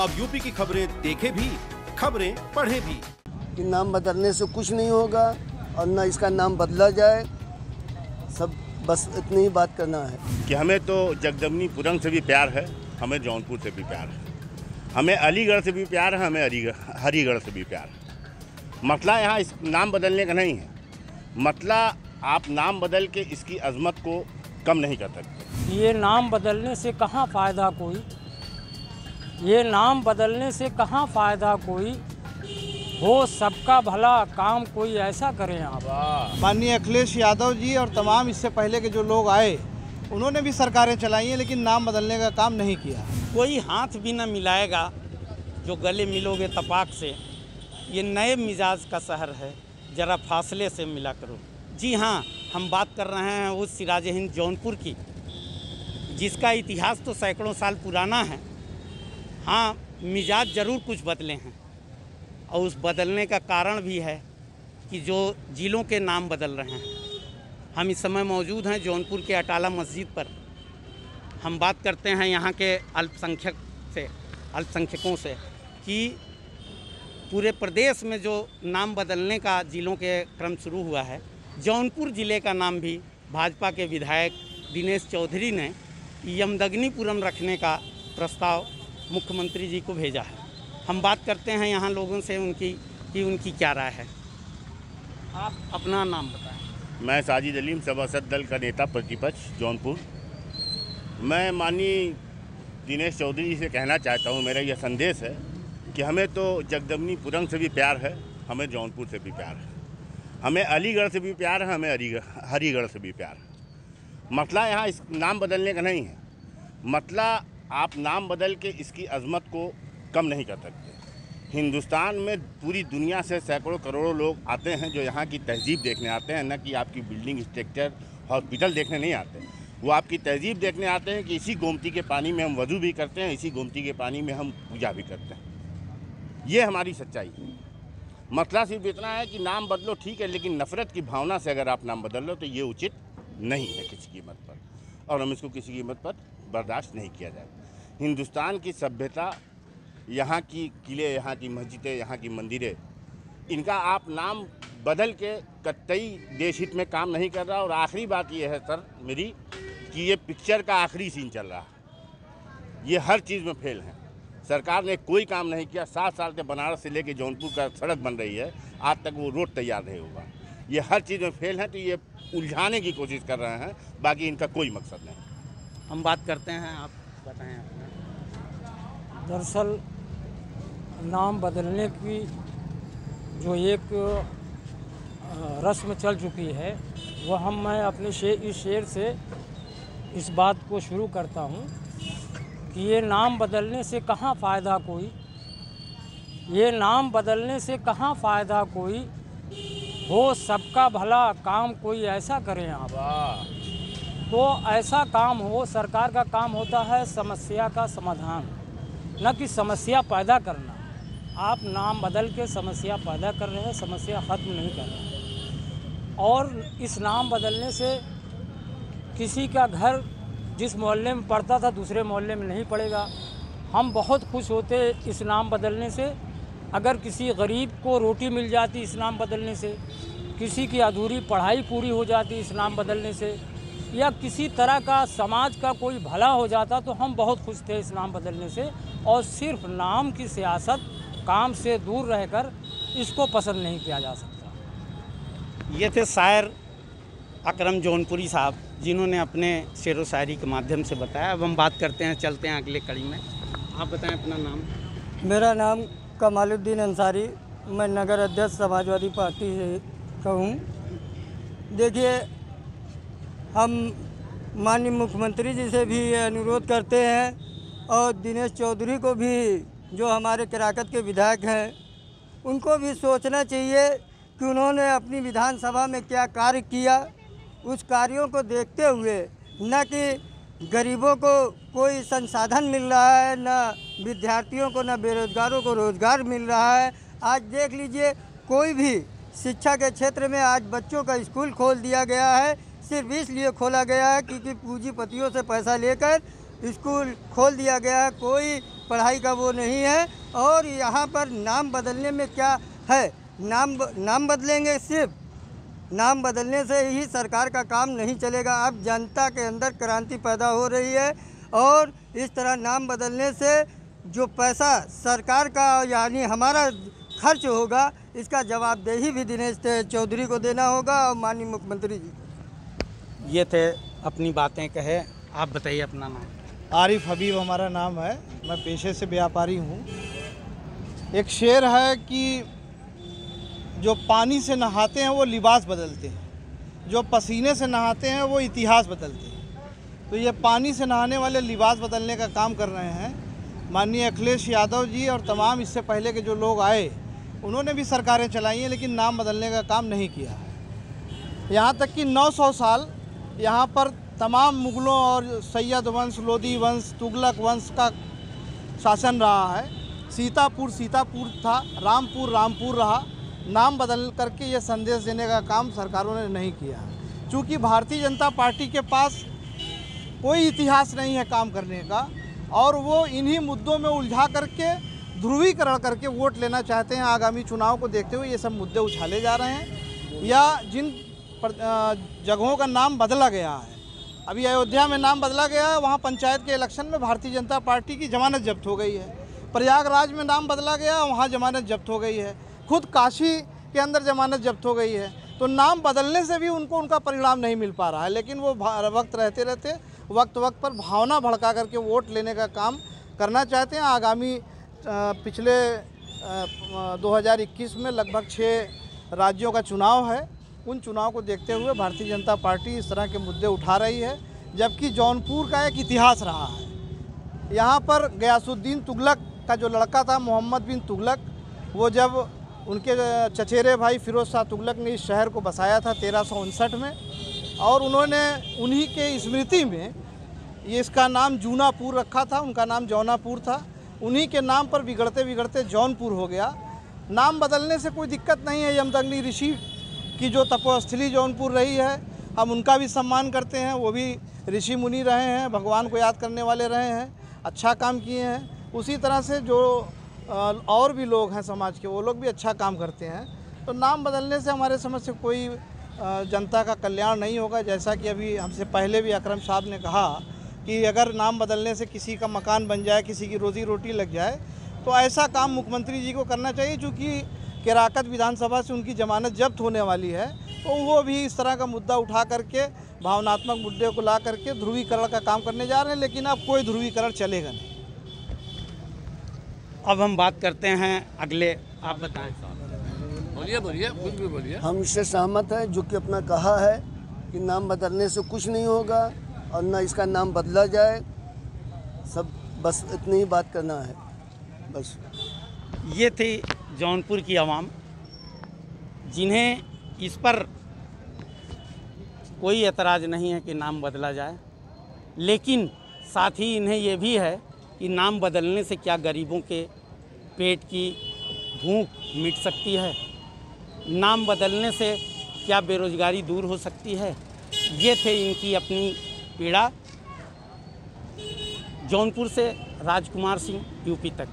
अब यूपी की खबरें देखे भी खबरें पढ़े भी। कि नाम बदलने से कुछ नहीं होगा और ना इसका नाम बदला जाए सब बस इतनी ही बात करना है। कि हमें तो जगदमनीपुरम से भी प्यार है हमें जौनपुर से भी प्यार है। हमें अलीगढ़ से भी प्यार है हमें अलीगढ़ हरिगढ़ से भी प्यार है। मतला यहाँ इस नाम बदलने का नहीं है। मतला आप नाम बदल के इसकी अजमत को कम नहीं कर सकते। ये नाम बदलने से कहाँ फ़ायदा कोई? ये नाम बदलने से कहाँ फ़ायदा कोई? हो सबका भला काम कोई ऐसा करें आप। माननीय अखिलेश यादव जी और तमाम इससे पहले के जो लोग आए उन्होंने भी सरकारें चलाई हैं लेकिन नाम बदलने का काम नहीं किया। कोई हाथ भी ना मिलाएगा जो गले मिलोगे तपाक से। ये नए मिजाज का शहर है ज़रा फासले से मिला करो। जी हाँ हम बात कर रहे हैं उस सिराज हिंद जौनपुर की जिसका इतिहास तो सैकड़ों साल पुराना है। हाँ मिजाज ज़रूर कुछ बदले हैं। और उस बदलने का कारण भी है कि जो ज़िलों के नाम बदल रहे हैं। हम इस समय मौजूद हैं जौनपुर के अटाला मस्जिद पर। हम बात करते हैं यहाँ के अल्पसंख्यक से, अल्पसंख्यकों से कि पूरे प्रदेश में जो नाम बदलने का ज़िलों के क्रम शुरू हुआ है, जौनपुर ज़िले का नाम भी भाजपा के विधायक दिनेश चौधरी ने यमदग्निपुरम रखने का प्रस्ताव मुख्यमंत्री जी को भेजा है। हम बात करते हैं यहाँ लोगों से उनकी, कि उनकी क्या राय है। आप अपना नाम बताएँ। मैं साजिद अलीम सभासद दल का नेता प्रतिपक्ष, जौनपुर। मैं माननीय दिनेश चौधरी जी से कहना चाहता हूँ, मेरा यह संदेश है कि हमें तो जगदमनीपुरम से भी प्यार है, हमें जौनपुर से भी प्यार है। हमें अलीगढ़ से भी प्यार है, हमें अलीगढ़ हरिगढ़ से भी प्यार है। मतला यहाँ इस नाम बदलने का नहीं है। मतला आप नाम बदल के इसकी अजमत को कम नहीं कर सकते। हिंदुस्तान में पूरी दुनिया से सैकड़ों करोड़ों लोग आते हैं जो यहाँ की तहजीब देखने आते हैं, न कि आपकी बिल्डिंग स्ट्रक्चर, हॉस्पिटल देखने नहीं आते। वो आपकी तहजीब देखने आते हैं कि इसी गोमती के पानी में हम वज़ू भी करते हैं, इसी गोमती के पानी में हम पूजा भी करते हैं। ये हमारी सच्चाई है। मसला सिर्फ़ इतना है कि नाम बदलो, ठीक है, लेकिन नफ़रत की भावना से अगर आप नाम बदल लो तो ये उचित नहीं है किसी कीमत पर। और हम इसको किसी कीमत पर बर्दाश्त नहीं किया जाए हिंदुस्तान की सभ्यता, यहाँ की किले, यहाँ की मस्जिदें, यहाँ की मंदिरें, इनका आप नाम बदल के कतई देश हित में काम नहीं कर रहा। और आखिरी बात यह है सर मेरी, कि ये पिक्चर का आखिरी सीन चल रहा है। ये हर चीज़ में फेल है। सरकार ने कोई काम नहीं किया। सात साल से बनारस से लेके जौनपुर का सड़क बन रही है। आज तक वो रोड तैयार नहीं होगा ये हर चीज़ में फेल है तो ये उलझाने की कोशिश कर रहे हैं। बाकी इनका कोई मकसद नहीं। हम बात करते हैं, आप बताएँ। दरअसल नाम बदलने की जो एक रस्म चल चुकी है वह हम मैं अपने शेर इस शेर से इस बात को शुरू करता हूँ कि ये नाम बदलने से कहाँ फ़ायदा कोई? ये नाम बदलने से कहाँ फ़ायदा कोई? हो सबका भला काम कोई ऐसा करें आप। तो ऐसा काम हो सरकार का काम होता है समस्या का समाधान। न कि समस्या पैदा करना। आप नाम बदल के समस्या पैदा कर रहे हैं, समस्या ख़त्म नहीं कर रहे और इस नाम बदलने से किसी का घर जिस मोहल्ले में पड़ता था, दूसरे मोहल्ले में नहीं पड़ेगा। हम बहुत खुश होते इस नाम बदलने से। अगर किसी गरीब को रोटी मिल जाती इस नाम बदलने से, किसी की अधूरी पढ़ाई पूरी हो जाती इस नाम बदलने से, या किसी तरह का समाज का कोई भला हो जाता तो हम बहुत खुश थे इस नाम बदलने से। और सिर्फ़ नाम की सियासत काम से दूर रहकर इसको पसंद नहीं किया जा सकता। ये थे शायर अकरम जौनपुरी साहब जिन्होंने अपने शेर व शायरी के माध्यम से बताया। अब हम बात करते हैं चलते हैं अगले कड़ी में। आप बताएँ अपना नाम। मेरा नाम कमालुद्दीन अंसारी मैं नगर अध्यक्ष समाजवादी पार्टी से का हूँ। देखिए हम माननीय मुख्यमंत्री जी से भी ये अनुरोध करते हैं और दिनेश चौधरी को भी, जो हमारे कराकत के विधायक हैं, उनको भी सोचना चाहिए कि उन्होंने अपनी विधानसभा में क्या कार्य किया। उस कार्यों को देखते हुए, न कि गरीबों को कोई संसाधन मिल रहा है, न विद्यार्थियों को, न बेरोजगारों को रोज़गार मिल रहा है। आज देख लीजिए, कोई भी शिक्षा के क्षेत्र में आज बच्चों का स्कूल खोल दिया गया है। सिर्फ़ इसलिए खोला गया है क्योंकि पूंजीपतियों से पैसा लेकर स्कूल खोल दिया गया है, कोई पढ़ाई का वो नहीं है और यहाँ पर नाम बदलने में क्या है? नाम नाम बदलेंगे सिर्फ़। नाम बदलने से ही सरकार का काम नहीं चलेगा। अब जनता के अंदर क्रांति पैदा हो रही है और इस तरह नाम बदलने से जो पैसा सरकार का यानी हमारा खर्च होगा, इसका जवाबदेही भी दिनेश चौधरी को देना होगा और माननीय मुख्यमंत्री जी ये थे अपनी बातें कहे। आप बताइए अपना नाम। आरिफ हबीब हमारा नाम है। मैं पेशे से व्यापारी हूँ। एक शेर है कि जो पानी से नहाते हैं, वो लिबास बदलते हैं। जो पसीने से नहाते हैं, वो इतिहास बदलते हैं। तो ये पानी से नहाने वाले लिबास बदलने का काम कर रहे हैं। माननीय अखिलेश यादव जी और तमाम इससे पहले के जो लोग आए, उन्होंने भी सरकारें चलाई हैं, लेकिन नाम बदलने का काम नहीं किया। है यहाँ तक कि 900 साल यहाँ पर तमाम मुग़लों और सैयद वंश, लोधी वंश, तुगलक वंश का शासन रहा है। सीतापुर सीतापुर था, रामपुर रामपुर रहा। नाम बदल करके ये संदेश देने का काम सरकारों ने नहीं किया। चूँकि भारतीय जनता पार्टी के पास कोई इतिहास नहीं है काम करने का, और वो इन्हीं मुद्दों में उलझा करके, ध्रुवीकरण करके वोट लेना चाहते हैं, आगामी चुनाव को देखते हुए ये सब मुद्दे उछाले जा रहे हैं। या जिन जगहों का नाम बदला गया है अभी अयोध्या में नाम बदला गया है, वहाँ पंचायत के इलेक्शन में भारतीय जनता पार्टी की जमानत जब्त हो गई है। प्रयागराज में नाम बदला गया है वहाँ जमानत जब्त हो गई है। खुद काशी के अंदर जमानत जब्त हो गई है। तो नाम बदलने से भी उनको उनका परिणाम नहीं मिल पा रहा है, लेकिन वो वक्त रहते रहते वक्त वक्त पर भावना भड़का करके वोट लेने का काम करना चाहते हैं। आगामी पिछले 2021 में लगभग छः राज्यों का चुनाव है। उन चुनाव को देखते हुए भारतीय जनता पार्टी इस तरह के मुद्दे उठा रही है, जबकि जौनपुर का एक इतिहास रहा है। यहाँ पर गयासुद्दीन तुगलक का जो लड़का था, मोहम्मद बिन तुगलक, वो जब उनके चचेरे भाई फिरोज शाह तुगलक ने इस शहर को बसाया था तेरह में, और उन्होंने उन्हीं के स्मृति में ये इसका नाम जूनापुर रखा था, उनका नाम जौनापुर था। उन्हीं के नाम पर बिगड़ते बिगड़ते जौनपुर हो गया। नाम बदलने से कोई दिक्कत नहीं है, यमदग्नि ऋषि की जो तपोस्थली जौनपुर रही है, हम उनका भी सम्मान करते हैं, वो भी ऋषि मुनि रहे हैं, भगवान को याद करने वाले रहे हैं अच्छा काम किए हैं। उसी तरह से जो और भी लोग हैं समाज के, वो लोग भी अच्छा काम करते हैं। तो नाम बदलने से हमारे समझ से कोई जनता का कल्याण नहीं होगा, जैसा कि अभी हमसे पहले भी अकरम साहब ने कहा कि अगर नाम बदलने से किसी का मकान बन जाए, किसी की रोज़ी रोटी लग जाए तो ऐसा काम मुख्यमंत्री जी को करना चाहिए, चूँकि केराकत विधानसभा से उनकी जमानत जब्त होने वाली है तो वो भी इस तरह का मुद्दा उठा करके भावनात्मक मुद्दे को ला करके ध्रुवीकरण का काम करने जा रहे हैं लेकिन अब कोई ध्रुवीकरण चलेगा नहीं। अब हम बात करते हैं अगले आप बताएँ। बोलिए बोलिए कुछ भी बोलिए। हम इससे सहमत हैं जो कि अपना कहा है कि नाम बदलने से कुछ नहीं होगा और ना इसका नाम बदला जाए। सब बस इतनी ही बात करना है बस। ये थी जौनपुर की आवाम, जिन्हें इस पर कोई एतराज़ नहीं है कि नाम बदला जाए, लेकिन साथ ही इन्हें ये भी है कि नाम बदलने से क्या गरीबों के पेट की भूख मिट सकती है? नाम बदलने से क्या बेरोज़गारी दूर हो सकती है? ये थे इनकी अपनी पीड़ा। जौनपुर से राजकुमार सिंह, यूपी तक।